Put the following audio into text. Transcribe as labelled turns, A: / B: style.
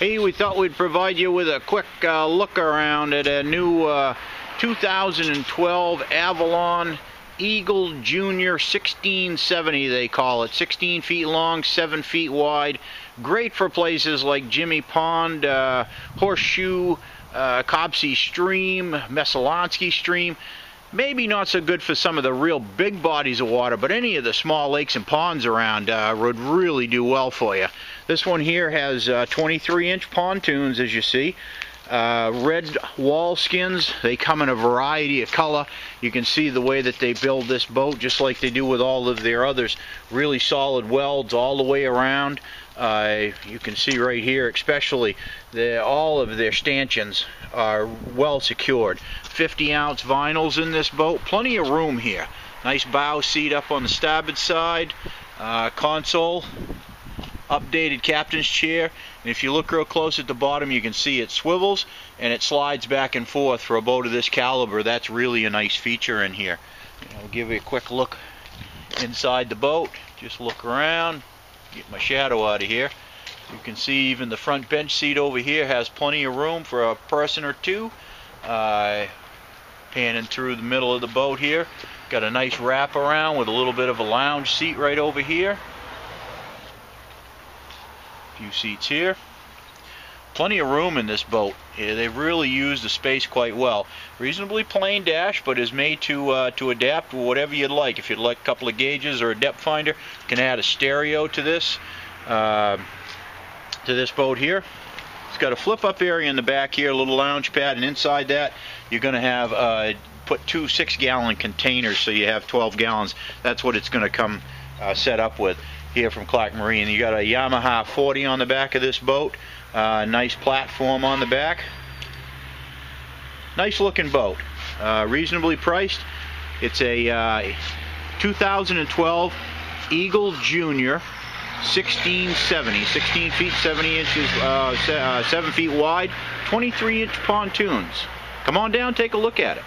A: Hey, we thought we'd provide you with a quick uh, look around at a new uh, 2012 Avalon Eagle Junior 1670, they call it. 16 feet long, 7 feet wide. Great for places like Jimmy Pond, uh, Horseshoe, uh, Cobbossee Stream, Messalonskee Stream. Maybe not so good for some of the real big bodies of water, but any of the small lakes and ponds around uh, would really do well for you. This one here has uh, 23 inch pontoons, as you see. Uh, red wall skins, they come in a variety of color. You can see the way that they build this boat, just like they do with all of their others. Really solid welds all the way around. Uh, you can see right here, especially, all of their stanchions are well secured. 50 ounce vinyls in this boat, plenty of room here. Nice bow seat up on the starboard side, uh, console, updated captain's chair. And if you look real close at the bottom, you can see it swivels and it slides back and forth for a boat of this caliber. That's really a nice feature in here. I'll give you a quick look inside the boat. Just look around get my shadow out of here. You can see even the front bench seat over here has plenty of room for a person or two. Uh, panning through the middle of the boat here. Got a nice wrap around with a little bit of a lounge seat right over here. A few seats here. Plenty of room in this boat. Yeah, they've really used the space quite well. Reasonably plain dash, but is made to uh, to adapt whatever you'd like. If you'd like a couple of gauges or a depth finder, can add a stereo to this uh, to this boat here. It's got a flip-up area in the back here, a little lounge pad, and inside that you're going to have uh, put two six-gallon containers, so you have 12 gallons. That's what it's going to come uh, set up with here from Clark Marine. You got a Yamaha 40 on the back of this boat. Uh, nice platform on the back. Nice looking boat. Uh, reasonably priced. It's a uh, 2012 Eagle Junior 1670, 16 feet 70 inches, uh, uh, 7 feet wide, 23 inch pontoons. Come on down, take a look at it.